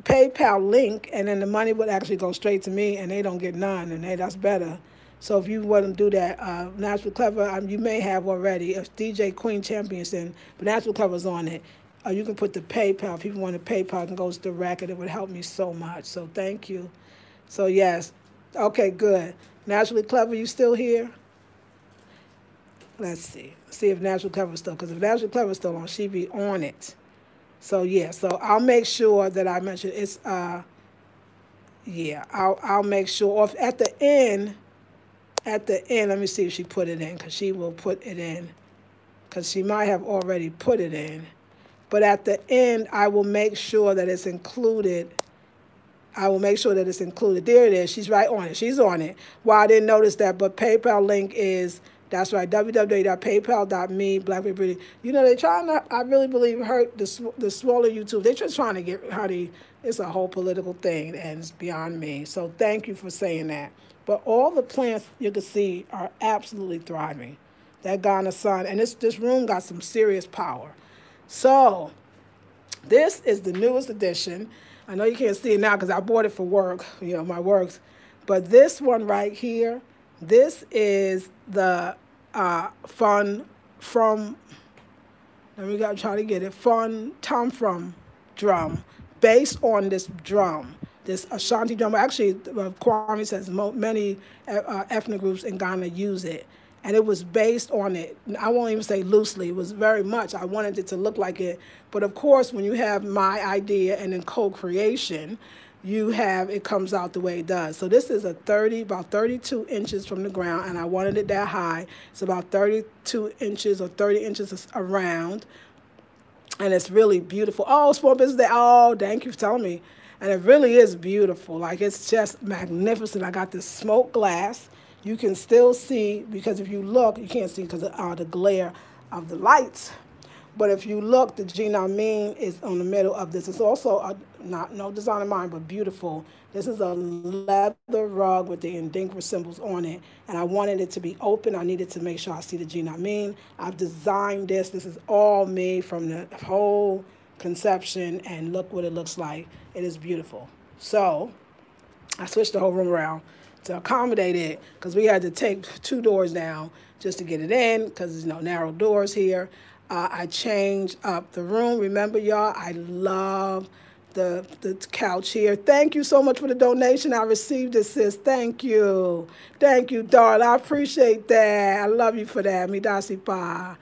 PayPal link, and then the money would actually go straight to me, and they don't get none, and hey, that's better. So if you want to do that, uh, Naturally Clever, um, you may have already. If DJ Queen Championson, but Naturally Clever's on it. Uh, you can put the PayPal. If people want to PayPal, can go direct, and it would help me so much. So thank you. So yes, okay, good. Naturally Clever, you still here? Let's see. See if Naturally Clever is still, because if Naturally Clever is still on, she be on it. So yeah, so I'll make sure that I mention it's uh yeah, I'll I'll make sure if at the end at the end, let me see if she put it in, because she will put it in. Because she might have already put it in. But at the end, I will make sure that it's included I will make sure that it's included. There it is. She's right on it. She's on it. Well, I didn't notice that, but PayPal link is, that's right, www.paypal.me, Blackberry Beauty. You know, they're trying to, I really believe, hurt the, the smaller YouTube. They're just trying to get, honey, it's a whole political thing, and it's beyond me. So thank you for saying that. But all the plants you can see are absolutely thriving. That Ghana sun, and this, this room got some serious power. So this is the newest edition. I know you can't see it now because I bought it for work, you know, my works. But this one right here, this is the uh, fun from, let me go try to get it, fun Tom from drum, based on this drum, this Ashanti drum. Actually, uh, Kwame says many uh, ethnic groups in Ghana use it and it was based on it. I won't even say loosely. It was very much. I wanted it to look like it. But of course, when you have my idea and then co-creation, you have it comes out the way it does. So this is a 30, about 32 inches from the ground, and I wanted it that high. It's about 32 inches or 30 inches around, and it's really beautiful. Oh, small business day. Oh, thank you for telling me. And it really is beautiful. Like it's just magnificent. I got this smoke glass you can still see, because if you look, you can't see because of uh, the glare of the lights. But if you look, the Gye Nyame is on the middle of this. It's also a, not no design of mine, but beautiful. This is a leather rug with the Adinkra symbols on it. And I wanted it to be open. I needed to make sure I see the Gye Nyame. I've designed this. This is all me from the whole conception. And look what it looks like. It is beautiful. So I switched the whole room around to accommodate it because we had to take two doors down just to get it in because there's no narrow doors here. Uh, I changed up the room. Remember, y'all, I love the, the couch here. Thank you so much for the donation. I received it, sis. Thank you. Thank you, darling. I appreciate that. I love you for that. Midasi Pa.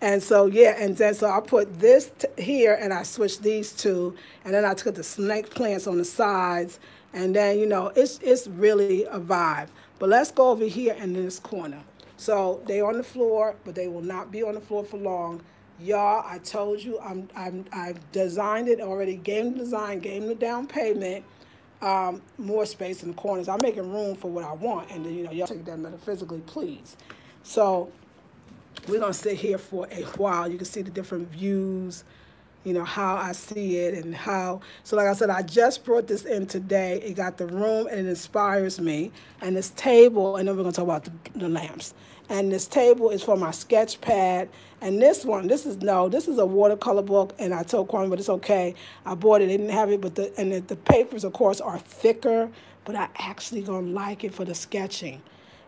And so, yeah, and then so I put this here and I switched these two. And then I took the snake plants on the sides and then, you know, it's, it's really a vibe. But let's go over here in this corner. So they on the floor, but they will not be on the floor for long. Y'all, I told you, I'm, I'm, I've designed it already, game design, game the down payment, um, more space in the corners. I'm making room for what I want, and then, you know, y'all take that metaphysically, please. So we're going to sit here for a while. You can see the different views you know, how I see it and how. So like I said, I just brought this in today. It got the room and it inspires me. And this table, and then we're going to talk about the, the lamps. And this table is for my sketch pad. And this one, this is, no, this is a watercolor book. And I told Kwame, but it's okay. I bought it, didn't have it. But the, and the, the papers, of course, are thicker. But I actually to like it for the sketching.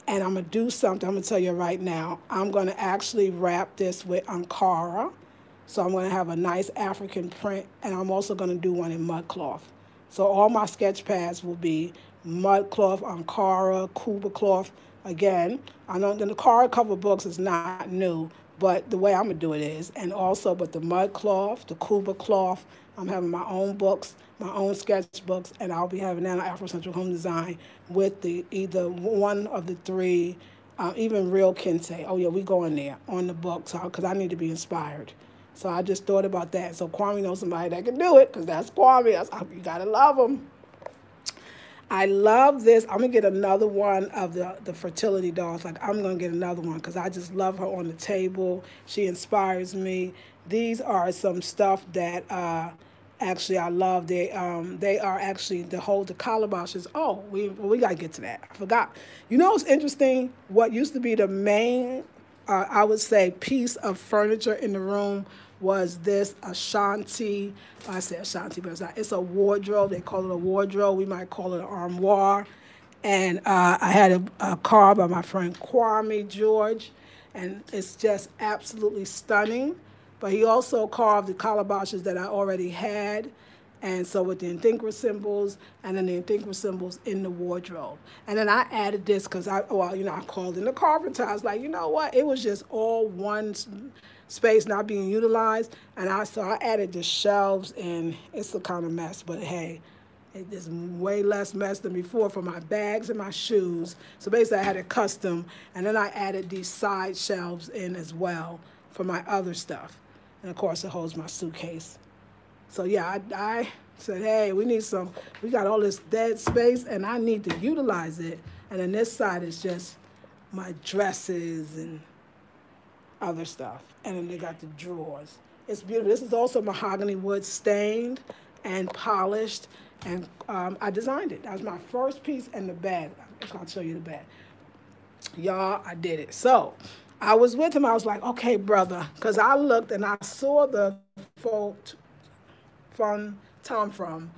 And I'm to do something. I'm to tell you right now. I'm to actually wrap this with Ankara. So I'm going to have a nice African print, and I'm also going to do one in mud cloth. So all my sketch pads will be mud cloth, Ankara, Kuba cloth. Again, I know the Ankara cover books is not new, But the way I'm gonna do it is, and also with the mud cloth, the Kuba cloth, I'm having my own books, my own sketchbooks, and I'll be having that Afrocentric Home Design with the either one of the three, uh, even Real Kente. Oh yeah, we go in there on the book, so because I need to be inspired. So I just thought about that. So Kwame knows somebody that can do it, because that's Kwame. That's, you gotta love him. I love this. I'm gonna get another one of the the fertility dolls. Like I'm gonna get another one because I just love her on the table. She inspires me. These are some stuff that uh, actually I love. They um they are actually the whole the calabashes. Oh, we we gotta get to that. I forgot. You know, it's interesting. What used to be the main, uh, I would say, piece of furniture in the room was this Ashanti. I say Ashanti, but it's not. It's a wardrobe. They call it a wardrobe. We might call it an armoire. And uh, I had a, a car by my friend Kwame George, and it's just absolutely stunning. But he also carved the calabashes that I already had. And so with the Adinkra symbols and then the Adinkra symbols in the wardrobe. And then I added this because I, well, you know, I called in the carpenter. I was like, you know what? It was just all one space not being utilized. And I so I added the shelves and it's a kind of mess, but hey, it is way less mess than before for my bags and my shoes. So basically I had it custom and then I added these side shelves in as well for my other stuff. And of course it holds my suitcase. So yeah, I, I said, hey, we need some, we got all this dead space and I need to utilize it. And then this side is just my dresses and other stuff. And then they got the drawers. It's beautiful. This is also mahogany wood stained and polished. And um, I designed it. That was my first piece and the bed. I'm going to show you the bed. Y'all, I did it. So I was with him. I was like, okay, brother. Because I looked and I saw the folk from Tom from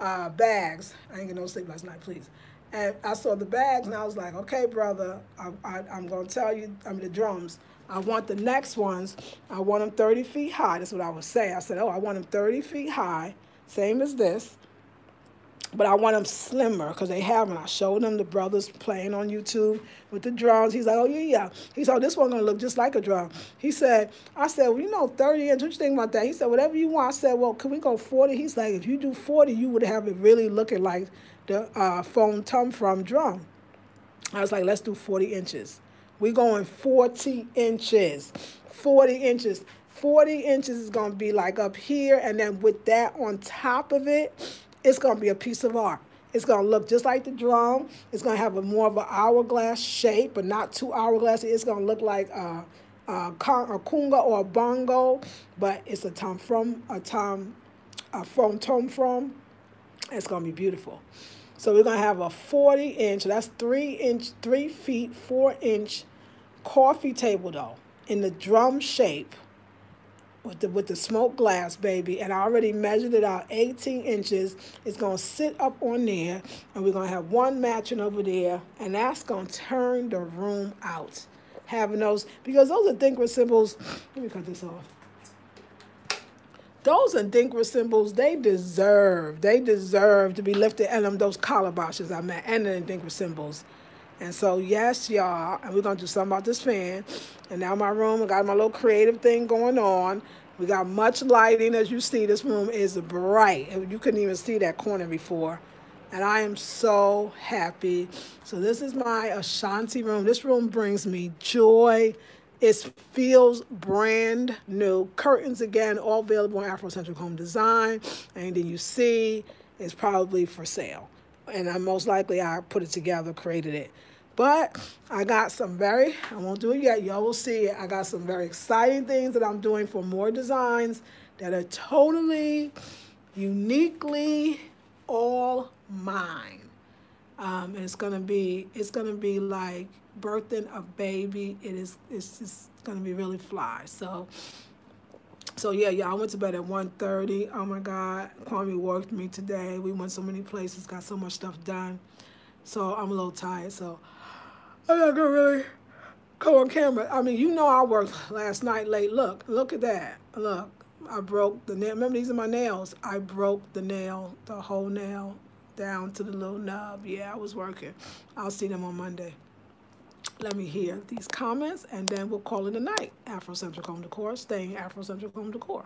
uh, bags. I ain't get no sleep last night, please. And I saw the bags and I was like, okay, brother, I, I, I'm going to tell you, I mean, the drums. I want the next ones, I want them 30 feet high. That's what I would say. I said, oh, I want them 30 feet high, same as this. But I want them slimmer because they have them. I showed them the brothers playing on YouTube with the drums. He's like, oh, yeah, yeah. He said, oh, this one going to look just like a drum. He said, I said, well, you know, 30 inch. What you think about that? He said, whatever you want. I said, well, can we go 40? He's like, if you do 40, you would have it really looking like the uh, Fontomfrom drum. I was like, let's do 40 inches. We're going 40 inches. 40 inches. 40 inches is going to be like up here, and then with that on top of it, it's going to be a piece of art. It's going to look just like the drum. It's going to have a more of an hourglass shape, but not too hourglass. It's going to look like a, a, a conga or a bongo, but it's a tom from, a tom, a from tom from. It's going to be beautiful. So we're going to have a 40 inch, that's three inch, three feet, four inch coffee table though, in the drum shape with the, with the smoke glass, baby. And I already measured it out 18 inches. It's going to sit up on there. And we're going to have one matching over there. And that's going to turn the room out. Having those, because those are Adinkra symbols. Let me cut this off those Adinkra symbols, they deserve, they deserve to be lifted and them those calabashes I meant, and the Adinkra symbols. And so, yes, y'all, and we're going to do something about this fan. And now my room, I got my little creative thing going on. We got much lighting. As you see, this room is bright. You couldn't even see that corner before. And I am so happy. So this is my Ashanti room. This room brings me joy. It feels brand new. Curtains, again, all available on Afrocentric Home Design. And then you see it's probably for sale. And I most likely I put it together, created it. But I got some very, I won't do it yet, y'all will see it. I got some very exciting things that I'm doing for more designs that are totally, uniquely all mine. Um, and it's gonna be, it's gonna be like birthing a baby. It is, it's just gonna be really fly. So, so yeah, yeah, I went to bed at 1.30. Oh my God, Kwame worked me today. We went so many places, got so much stuff done. So I'm a little tired. So I'm not gonna really go on camera. I mean, you know I worked last night late. Look, look at that. Look, I broke the nail. Remember, these are my nails. I broke the nail, the whole nail, down to the little nub. Yeah, I was working. I'll see them on Monday. Let me hear these comments and then we'll call it a night. Afrocentric Home Decor, staying Afrocentric Home Decor.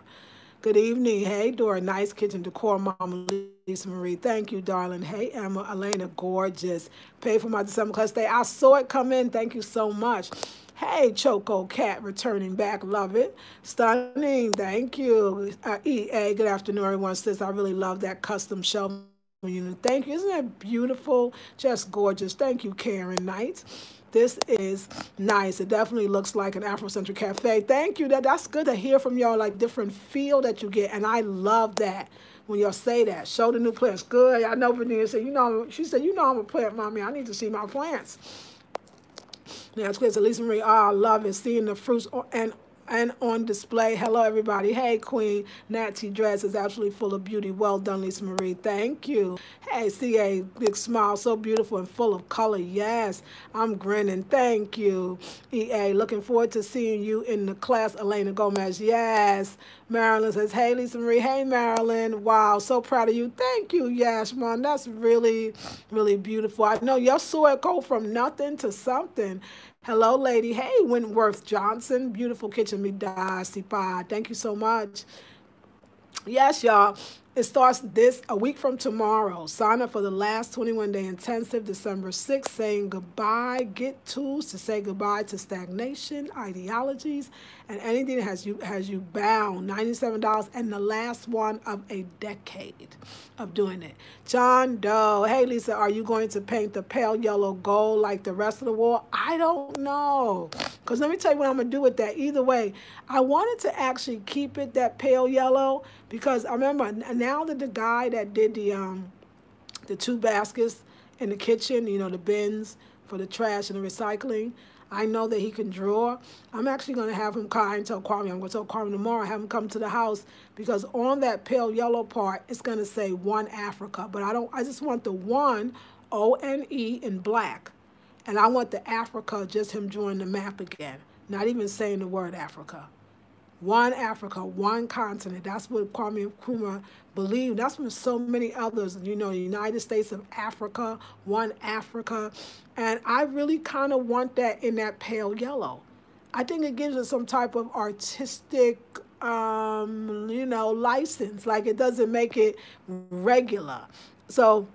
Good evening. Hey, Dora. Nice kitchen decor, Mama Lisa Marie. Thank you, darling. Hey, Emma. Elena, gorgeous. Pay for my December class day. I saw it come in. Thank you so much. Hey, Choco Cat, returning back. Love it. Stunning. Thank you. Uh, EA, good afternoon, everyone. Says I really love that custom shelf. Thank you. Isn't that beautiful? Just gorgeous. Thank you, Karen Knight. This is nice. It definitely looks like an Afrocentric cafe. Thank you. That That's good to hear from y'all, like different feel that you get. And I love that when y'all say that. Show the new plants. Good. I know Vanessa said, you know, she said, you know I'm a plant mommy. I need to see my plants. Now, it's. Lisa Marie, oh, I love it. Seeing the fruits oh, and and on display. Hello, everybody. Hey, Queen. Natty dress is absolutely full of beauty. Well done, Lisa Marie. Thank you. Hey, CA, big smile. So beautiful and full of color. Yes, I'm grinning. Thank you. EA, looking forward to seeing you in the class. Elena Gomez. Yes. Marilyn says, hey, Lisa Marie. Hey, Marilyn. Wow, so proud of you. Thank you, Yashman. That's really, really beautiful. I know your sword go from nothing to something. Hello, lady. Hey, Wentworth Johnson. Beautiful kitchen. Me die. Thank you so much. Yes, y'all. It starts this a week from tomorrow. Sign up for the last 21 day intensive December 6th, saying goodbye. Get tools to say goodbye to stagnation, ideologies, and anything that has you has you bound. $97 and the last one of a decade of doing it. John Doe. Hey Lisa, are you going to paint the pale yellow gold like the rest of the wall? I don't know. Because let me tell you what I'm gonna do with that. Either way, I wanted to actually keep it that pale yellow because I remember now that the guy that did the um the two baskets in the kitchen, you know, the bins for the trash and the recycling, I know that he can draw. I'm actually going to have him come and tell Kwame. I'm going to tell Kwame tomorrow, have him come to the house because on that pale yellow part, it's going to say one Africa. But I don't. I just want the one O N E in black, and I want the Africa just him drawing the map again, not even saying the word Africa one Africa, one continent. That's what Kwame Nkrumah believed. That's what so many others, you know, United States of Africa, one Africa. And I really kind of want that in that pale yellow. I think it gives us some type of artistic, um, you know, license. Like it doesn't make it regular. So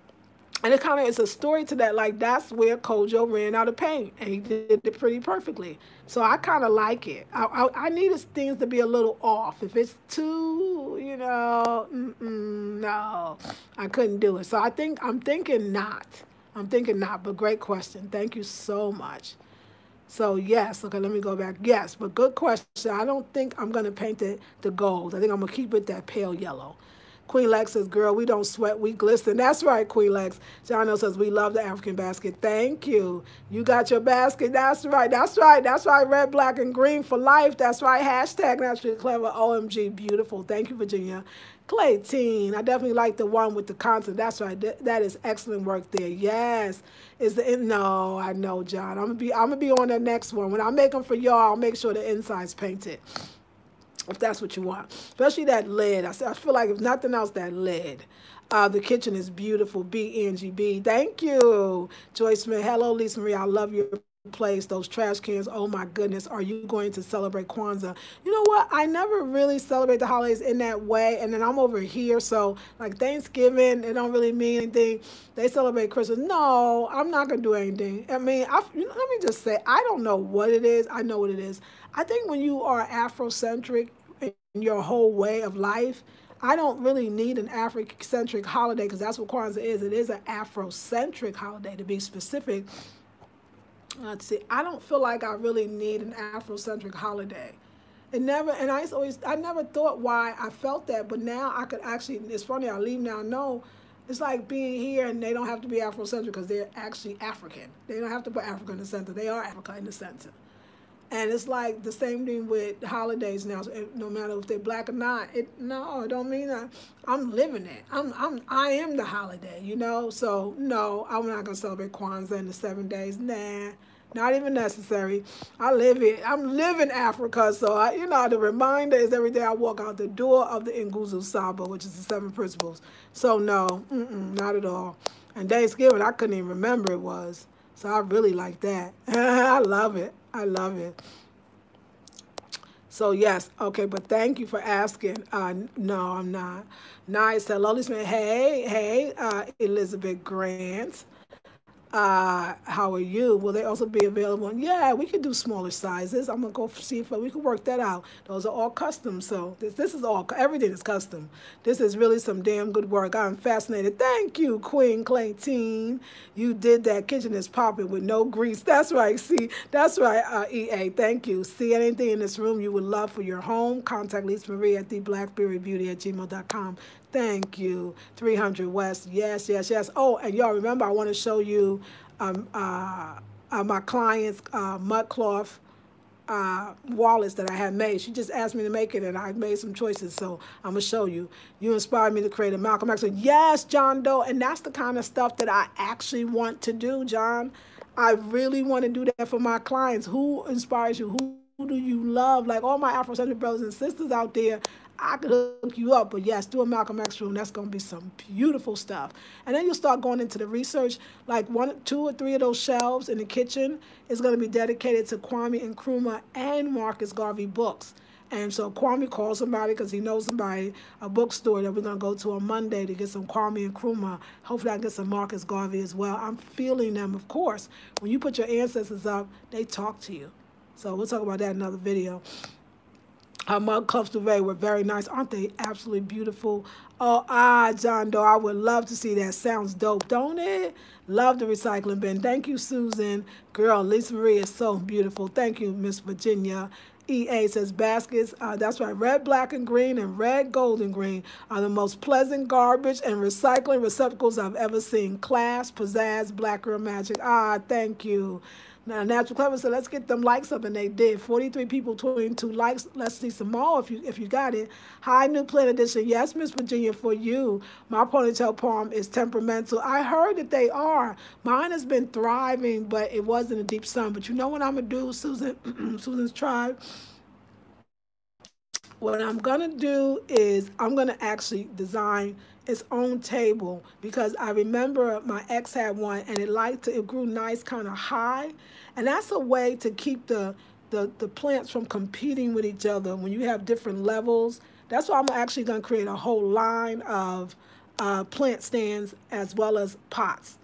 and it kind of is a story to that. Like that's where Kojo ran out of paint, and he did it pretty perfectly. So I kind of like it. I, I, I needed things to be a little off. If it's too, you know, no, I couldn't do it. So I think I'm thinking not. I'm thinking not. But great question. Thank you so much. So yes, okay, let me go back. Yes, but good question. I don't think I'm gonna paint it the gold. I think I'm gonna keep it that pale yellow. Queen Lex says, girl, we don't sweat, we glisten. That's right, Queen Lex. Jono says, we love the African basket. Thank you. You got your basket. That's right. That's right. That's right. Red, black, and green for life. That's right. Hashtag naturally clever. OMG. Beautiful. Thank you, Virginia. Clay Teen. I definitely like the one with the content. That's right. That is excellent work there. Yes. Is the no, I know, John. I'm gonna be I'm gonna be on the next one. When I make them for y'all, I'll make sure the inside's painted if that's what you want. Especially that lid. I, I feel like if nothing else, that lid. Uh, the kitchen is beautiful. B N G B. Thank you, Joyce Smith. Hello, Lisa Marie. I love your place. Those trash cans. Oh my goodness. Are you going to celebrate Kwanzaa? You know what? I never really celebrate the holidays in that way. And then I'm over here, so like Thanksgiving, it don't really mean anything. They celebrate Christmas. No, I'm not gonna do anything. I mean, I, let me just say, I don't know what it is. I know what it is. I think when you are Afrocentric your whole way of life. I don't really need an Afrocentric holiday because that's what Kwanzaa is. It is an Afrocentric holiday to be specific. Uh, Let's see. I don't feel like I really need an Afrocentric holiday. It never, and I always, I never thought why I felt that, but now I could actually, it's funny, I leave now, know it's like being here and they don't have to be Afrocentric because they're actually African. They don't have to put Africa in the center. They are Africa in the center. And it's like the same thing with holidays now. No matter if they're black or not, it no, it don't mean that I'm living it. I'm I'm I am the holiday, you know. So no, I'm not gonna celebrate Kwanzaa in the seven days. Nah, not even necessary. I live it. I'm living Africa. So I, you know, the reminder is every day I walk out the door of the Nguzo Saba, which is the seven principles. So no, mm -mm, not at all. And Thanksgiving, I couldn't even remember it was. So I really like that. I love it. I love it. So yes, okay, but thank you for asking. Uh, no, I'm not. Nice. Hello, Lisa. Hey, hey, uh, Elizabeth Grant uh, how are you? Will they also be available? Yeah, we can do smaller sizes. I'm gonna go see if we can work that out. Those are all custom. So this this is all everything is custom. This is really some damn good work. I'm fascinated. Thank you, Queen Claytine. You did that. Kitchen is popping with no grease. That's right. See, that's right. Uh, EA. Thank you. See anything in this room you would love for your home? Contact Lisa Marie at the Beauty at gmail.com. Thank you. 300 West. Yes, yes, yes. Oh, and y'all remember, I want to show you um, uh, uh, my client's uh, mud cloth uh, wallets that I had made. She just asked me to make it, and I made some choices. So I'm gonna show you. You inspired me to create a Malcolm X. Yes, John Doe, and that's the kind of stuff that I actually want to do, John. I really want to do that for my clients. Who inspires you? Who, who do you love? Like all my Afrocentric brothers and sisters out there, I could hook you up, but yes, do a Malcolm X room. That's going to be some beautiful stuff. And then you start going into the research. Like one, two or three of those shelves in the kitchen is going to be dedicated to Kwame Nkrumah and Marcus Garvey books. And so Kwame called somebody because he knows somebody, a bookstore that we're going to go to on Monday to get some Kwame and Nkrumah. Hopefully I can get some Marcus Garvey as well. I'm feeling them, of course. When you put your ancestors up, they talk to you. So we'll talk about that in another video. Her mug cups today were very nice. Aren't they absolutely beautiful? Oh, ah, John Doe, I would love to see that. Sounds dope, don't it? Love the recycling bin. Thank you, Susan. Girl, Lisa Marie is so beautiful. Thank you, Miss Virginia. EA says baskets, uh, that's right, red, black, and green and red, gold, and green are the most pleasant garbage and recycling receptacles I've ever seen. Class, pizzazz, black girl magic. Ah, thank you. Now, Natural Clever said, let's get them likes up, and they did. 43 people, 22 likes. Let's see some more if you if you got it. Hi, New Plant Edition. Yes, Miss Virginia, for you. My ponytail palm is temperamental. I heard that they are. Mine has been thriving, but it was in a deep sun. But you know what I'm going to do, Susan? Susan's tribe? What I'm going to do is I'm going to actually design its own table because I remember my ex had one and it liked to, it grew nice kind of high. And that's a way to keep the, the, the plants from competing with each other when you have different levels. That's why I'm actually going to create a whole line of uh, plant stands as well as pots.